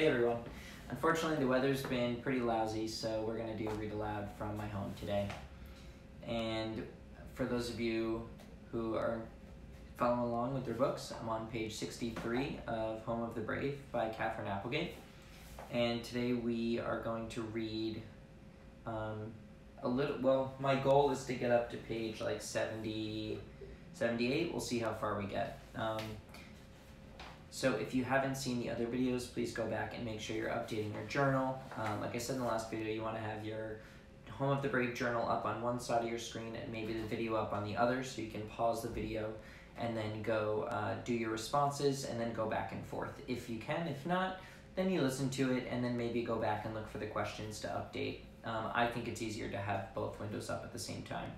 Hey everyone. Unfortunately, the weather's been pretty lousy, so we're going to do a read aloud from my home today. And for those of you who are following along with their books, I'm on page 63 of Home of the Brave by Katherine Applegate. And today we are going to read um, a little, well, my goal is to get up to page like 70, 78. We'll see how far we get. Um, so if you haven't seen the other videos, please go back and make sure you're updating your journal. Um, like I said in the last video, you want to have your Home of the Brave journal up on one side of your screen and maybe the video up on the other so you can pause the video and then go uh, do your responses and then go back and forth if you can. If not, then you listen to it and then maybe go back and look for the questions to update. Um, I think it's easier to have both windows up at the same time.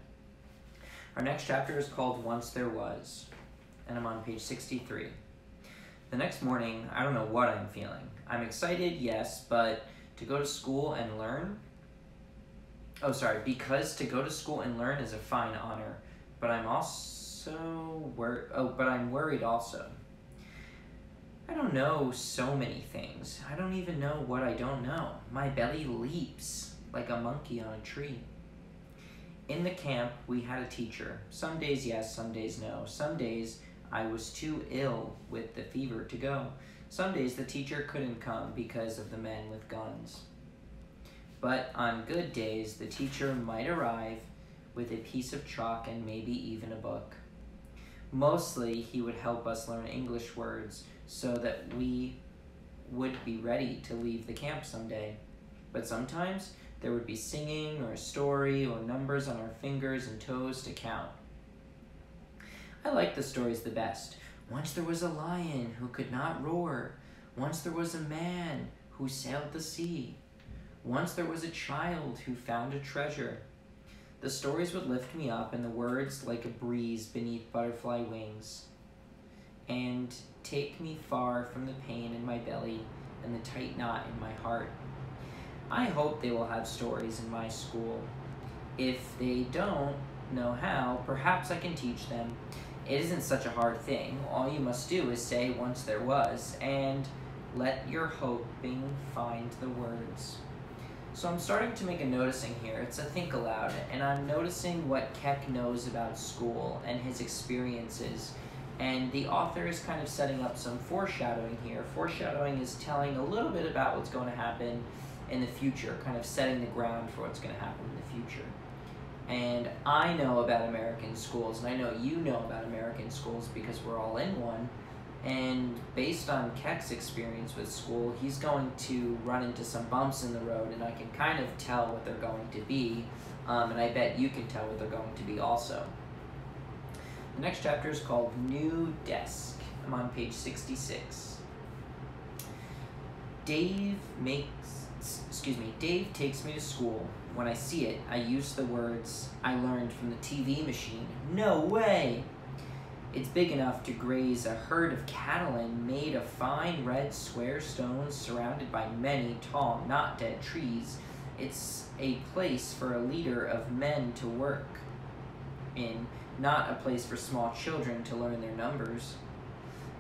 Our next chapter is called Once There Was, and I'm on page 63. The next morning, I don't know what I'm feeling. I'm excited, yes, but to go to school and learn? Oh, sorry, because to go to school and learn is a fine honor, but I'm also wor- oh, but I'm worried also. I don't know so many things. I don't even know what I don't know. My belly leaps like a monkey on a tree. In the camp, we had a teacher. Some days yes, some days no. Some days I was too ill with the fever to go. Some days the teacher couldn't come because of the men with guns. But on good days, the teacher might arrive with a piece of chalk and maybe even a book. Mostly, he would help us learn English words so that we would be ready to leave the camp someday. But sometimes there would be singing or a story or numbers on our fingers and toes to count. I like the stories the best. Once there was a lion who could not roar. Once there was a man who sailed the sea. Once there was a child who found a treasure. The stories would lift me up, and the words like a breeze beneath butterfly wings, and take me far from the pain in my belly and the tight knot in my heart. I hope they will have stories in my school. If they don't know how, perhaps I can teach them it isn't such a hard thing. All you must do is say once there was, and let your hoping find the words. So I'm starting to make a noticing here. It's a think aloud, and I'm noticing what Kek knows about school and his experiences. And the author is kind of setting up some foreshadowing here. Foreshadowing is telling a little bit about what's going to happen in the future, kind of setting the ground for what's going to happen in the future. And I know about American schools, and I know you know about American schools because we're all in one. And based on Kek's experience with school, he's going to run into some bumps in the road, and I can kind of tell what they're going to be. Um, and I bet you can tell what they're going to be also. The next chapter is called New Desk. I'm on page 66. Dave makes, excuse me, Dave takes me to school when I see it, I use the words I learned from the TV machine. No way! It's big enough to graze a herd of cattle and made of fine red square stones surrounded by many tall, not dead trees. It's a place for a leader of men to work in, not a place for small children to learn their numbers.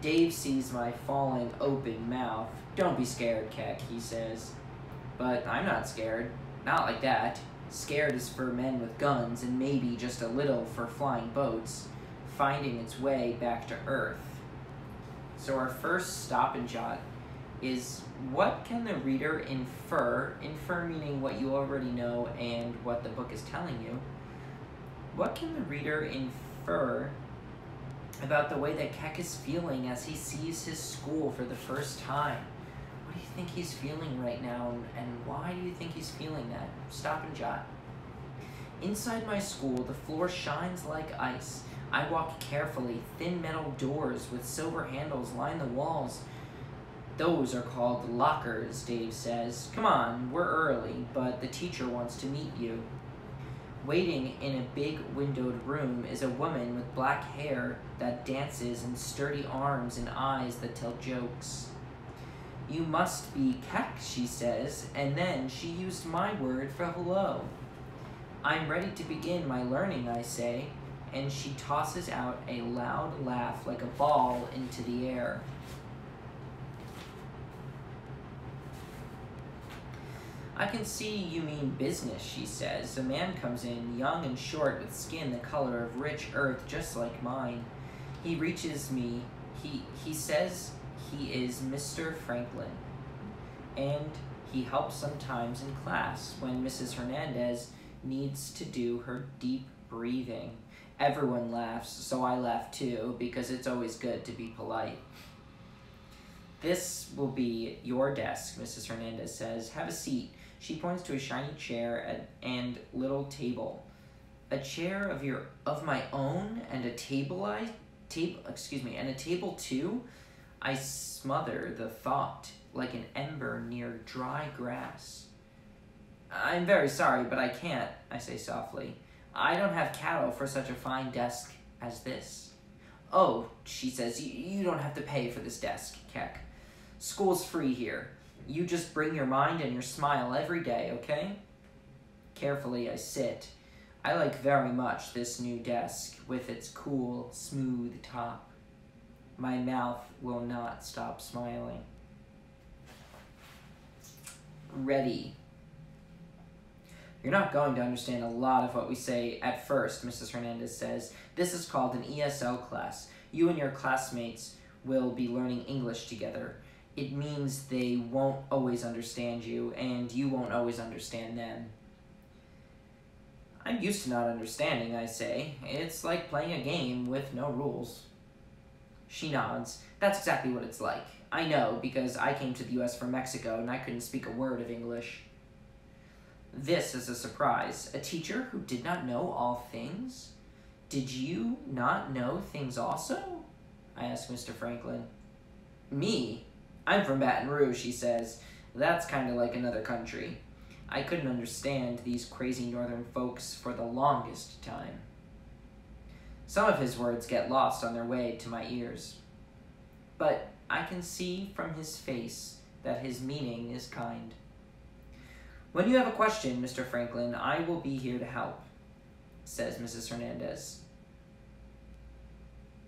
Dave sees my falling open mouth. Don't be scared, Kek, he says. But I'm not scared. Not like that. Scared is for men with guns, and maybe just a little for flying boats, finding its way back to Earth. So our first stop and jot is what can the reader infer, infer meaning what you already know and what the book is telling you, what can the reader infer about the way that Kek is feeling as he sees his school for the first time? What do you think he's feeling right now and, and why do you think he's feeling that? Stop and jot. Inside my school, the floor shines like ice. I walk carefully. Thin metal doors with silver handles line the walls. Those are called lockers, Dave says. Come on, we're early, but the teacher wants to meet you. Waiting in a big windowed room is a woman with black hair that dances and sturdy arms and eyes that tell jokes. You must be Kek, she says, and then she used my word for hello. I'm ready to begin my learning, I say, and she tosses out a loud laugh like a ball into the air. I can see you mean business, she says. A man comes in, young and short, with skin the color of rich earth, just like mine. He reaches me. He, he says he is Mr. Franklin. And he helps sometimes in class when Mrs. Hernandez needs to do her deep breathing. Everyone laughs, so I laugh too, because it's always good to be polite. This will be your desk, Mrs. Hernandez says. Have a seat. She points to a shiny chair and little table. A chair of your of my own and a table I table excuse me and a table too. I smother the thought like an ember near dry grass. I'm very sorry, but I can't, I say softly. I don't have cattle for such a fine desk as this. Oh, she says, you don't have to pay for this desk, Kek. School's free here. You just bring your mind and your smile every day, okay? Carefully, I sit. I like very much this new desk with its cool, smooth top. My mouth will not stop smiling. Ready. You're not going to understand a lot of what we say at first, Mrs. Hernandez says. This is called an ESL class. You and your classmates will be learning English together it means they won't always understand you and you won't always understand them. I'm used to not understanding, I say. It's like playing a game with no rules. She nods. That's exactly what it's like. I know, because I came to the US from Mexico and I couldn't speak a word of English. This is a surprise. A teacher who did not know all things? Did you not know things also? I asked Mr. Franklin. Me? I'm from Baton Rouge, he says. That's kind of like another country. I couldn't understand these crazy northern folks for the longest time. Some of his words get lost on their way to my ears. But I can see from his face that his meaning is kind. When you have a question, Mr. Franklin, I will be here to help, says Mrs. Hernandez.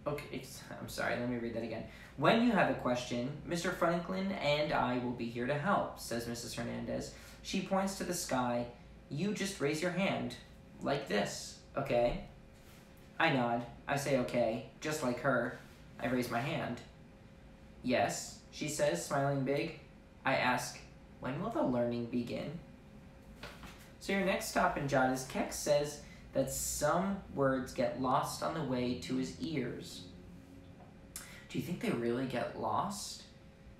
Okay, I'm sorry, let me read that again. When you have a question, Mr. Franklin and I will be here to help, says Mrs. Hernandez. She points to the sky. You just raise your hand, like this, okay? I nod. I say okay, just like her. I raise my hand. Yes, she says, smiling big. I ask, when will the learning begin? So your next stop in Jot is says that some words get lost on the way to his ears. Do you think they really get lost?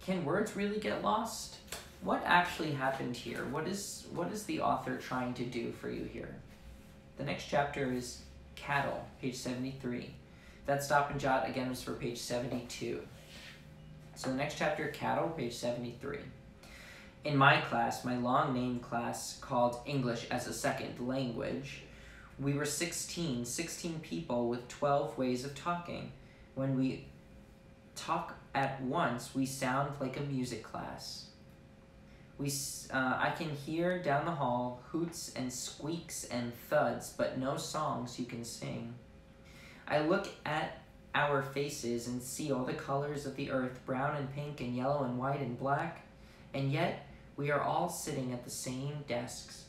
Can words really get lost? What actually happened here? What is what is the author trying to do for you here? The next chapter is cattle, page 73. That stop and jot again was for page 72. So the next chapter, cattle, page 73. In my class, my long name class called English as a Second Language, we were 16, 16 people with 12 ways of talking. When we talk at once, we sound like a music class. We, uh, I can hear down the hall hoots and squeaks and thuds, but no songs you can sing. I look at our faces and see all the colors of the earth brown and pink and yellow and white and black, and yet we are all sitting at the same desks,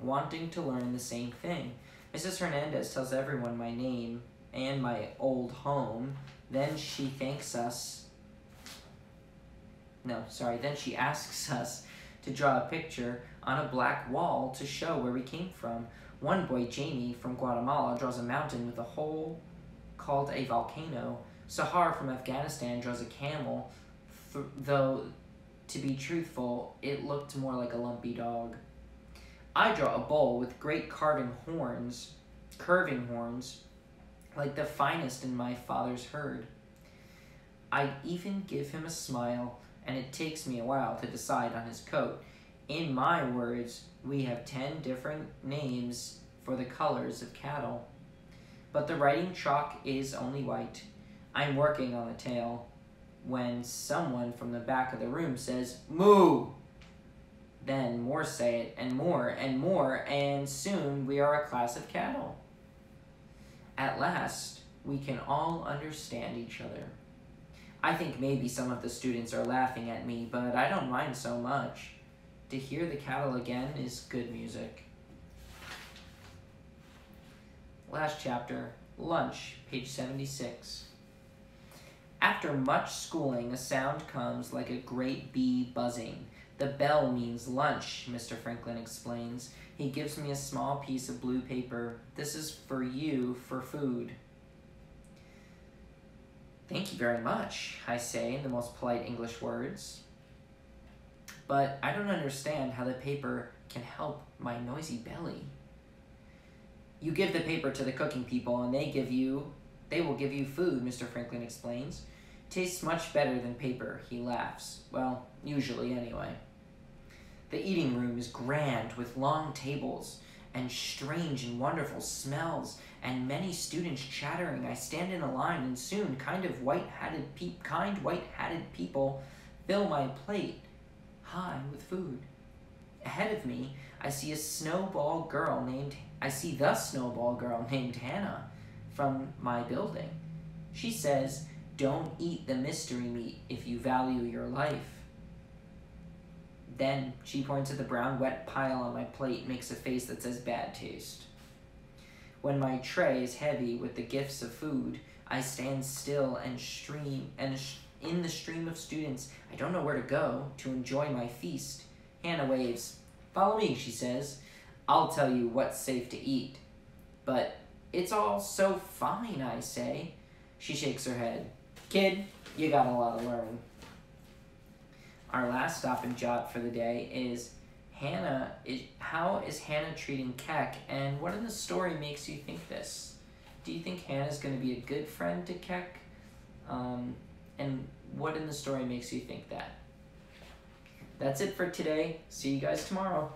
wanting to learn the same thing. Mrs. Hernandez tells everyone my name and my old home then she thanks us. No, sorry. Then she asks us to draw a picture on a black wall to show where we came from. One boy, Jamie from Guatemala, draws a mountain with a hole called a volcano. Sahar from Afghanistan draws a camel, th though, to be truthful, it looked more like a lumpy dog. I draw a bull with great carving horns, curving horns, like the finest in my father's herd. I even give him a smile, and it takes me a while to decide on his coat. In my words, we have ten different names for the colors of cattle. But the writing chalk is only white. I'm working on the tail when someone from the back of the room says, Moo! Then more say it, and more, and more, and soon we are a class of cattle. At last, we can all understand each other. I think maybe some of the students are laughing at me, but I don't mind so much. To hear the cattle again is good music. Last chapter, Lunch, page 76. After much schooling, a sound comes like a great bee buzzing. The bell means lunch, Mr. Franklin explains. He gives me a small piece of blue paper. This is for you for food. Thank you very much, I say in the most polite English words. But I don't understand how the paper can help my noisy belly. You give the paper to the cooking people and they give you they will give you food, Mr. Franklin explains. Tastes much better than paper, he laughs. Well, usually anyway. The eating room is grand with long tables and strange and wonderful smells and many students chattering. I stand in a line and soon kind of white-hatted pe- kind white-hatted people fill my plate high with food. Ahead of me, I see a snowball girl named I see the snowball girl named Hannah from my building. She says, Don't eat the mystery meat if you value your life. Then she points at the brown wet pile on my plate and makes a face that says bad taste. When my tray is heavy with the gifts of food, I stand still and stream and in the stream of students. I don't know where to go to enjoy my feast. Hannah waves. Follow me, she says. I'll tell you what's safe to eat. But it's all so fine, I say. She shakes her head. Kid, you got a lot to learn. Our last stop and jot for the day is Hannah. Is, how is Hannah treating Kek, and what in the story makes you think this? Do you think Hannah's going to be a good friend to Kek? Um, and what in the story makes you think that? That's it for today. See you guys tomorrow.